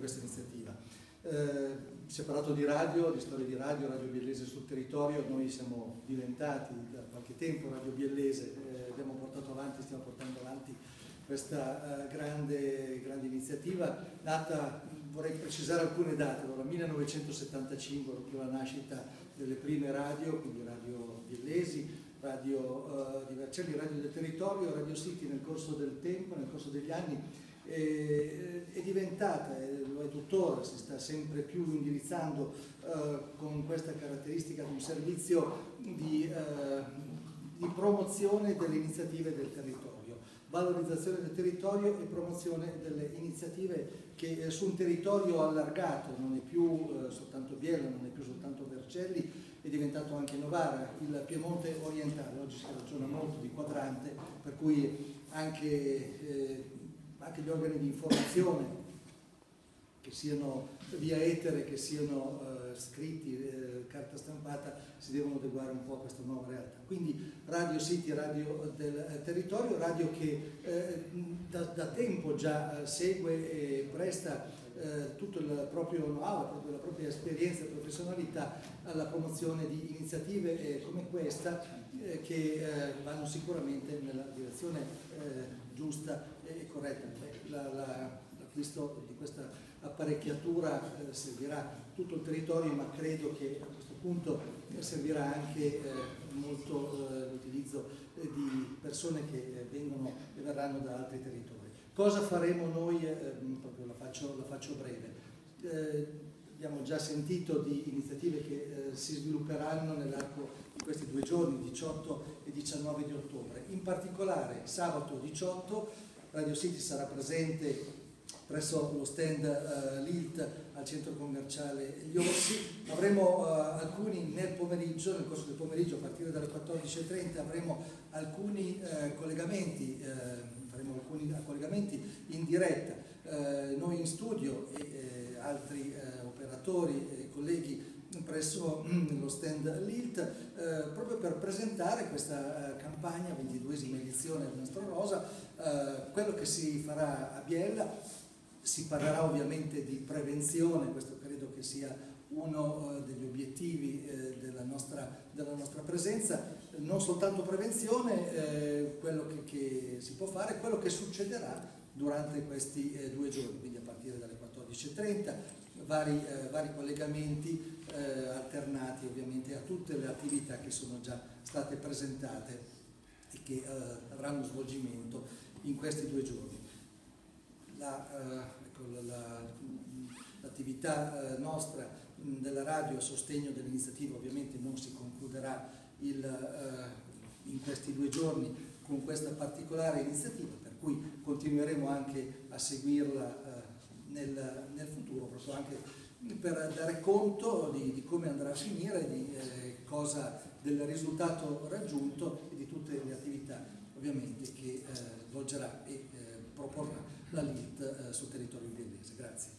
questa iniziativa. Eh, si è parlato di radio, di storia di radio, Radio Biellese sul territorio, noi siamo diventati da qualche tempo Radio Biellese, eh, abbiamo portato avanti, stiamo portando avanti questa uh, grande, grande, iniziativa, nata, vorrei precisare alcune date, allora 1975, proprio la nascita delle prime radio, quindi Radio Biellesi, Radio uh, di Vercelli, Radio del Territorio, Radio City nel corso del tempo, nel corso degli anni, eh, è diventata, e lo è tuttora, si sta sempre più indirizzando eh, con questa caratteristica di un servizio di, eh, di promozione delle iniziative del territorio. Valorizzazione del territorio e promozione delle iniziative che eh, su un territorio allargato, non è più eh, soltanto Biella, non è più soltanto Vercelli, è diventato anche Novara, il Piemonte orientale, oggi si ragiona molto di quadrante, per cui anche, eh, anche gli organi di informazione che siano via etere, che siano eh, scritti, eh, carta stampata, si devono adeguare un po' a questa nuova realtà. Quindi Radio City, Radio del eh, territorio, radio che eh, da, da, tempo già eh, segue e presta eh, tutto il proprio know-how, la propria esperienza e professionalità alla promozione di iniziative come questa che vanno sicuramente nella direzione giusta e corretta. La, la, l'acquisto di questa apparecchiatura eh, servirà tutto il territorio, ma credo che a questo punto eh, servirà anche eh, molto eh, l'utilizzo eh, di persone che eh, vengono e verranno da altri territori. Cosa faremo noi? proprio la faccio, la faccio breve. abbiamo già sentito di iniziative che si svilupperanno nell'arco di questi due giorni, 18 e 19 di ottobre. In particolare sabato 18 Radio City sarà presente presso lo stand uh, LILT al centro commerciale Gli Orsi. Avremo uh, alcuni nel pomeriggio, nel corso del pomeriggio a partire dalle 14.30 avremo alcuni uh, collegamenti, faremo alcuni collegamenti in diretta. noi in studio e altri operatori e colleghi presso lo stand LILT eh, proprio per presentare questa eh, campagna, 22esima edizione del Nastro Rosa, eh, quello che si farà a Biella si parlerà ovviamente di prevenzione, questo credo che sia uno eh, degli obiettivi eh, della nostra, della nostra presenza, non soltanto prevenzione, eh, quello che, che, si può fare, quello che succederà durante questi due giorni, quindi a partire dalle 14.30, vari, vari collegamenti alternati ovviamente a tutte le attività che sono già state presentate e che avranno svolgimento in questi due giorni l'attività la, ecco, la, eh, nostra della radio a sostegno dell'iniziativa ovviamente non si concluderà il, eh, in questi due giorni con questa particolare iniziativa, per cui continueremo anche a seguirla eh, nel, nel, futuro, proprio anche per dare conto di, di come andrà a finire, di, eh, cosa, del risultato raggiunto e di tutte le attività ovviamente che eh, svolgerà e eh, proporrà la LIT eh, sul territorio biellese. Grazie.